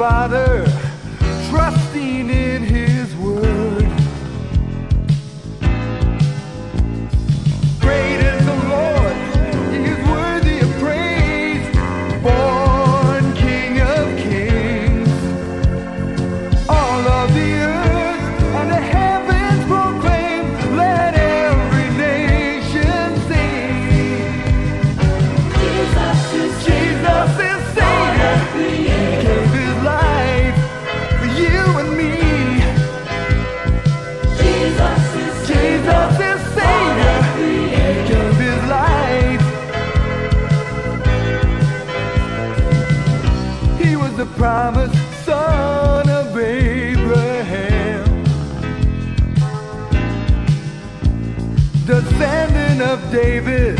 Father, promised son of Abraham. Descendant of David